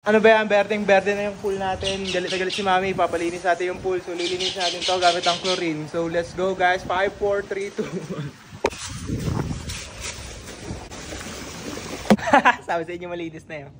Ano ba yan? Berteng berde na yung pool natin. Galit na galit si mami. Papalinis natin yung pool. So lilinis natin to gamit ang chlorine. So let's go guys. 5, 4, 3, 2, 1. Sabi sa inyo malinis na yun.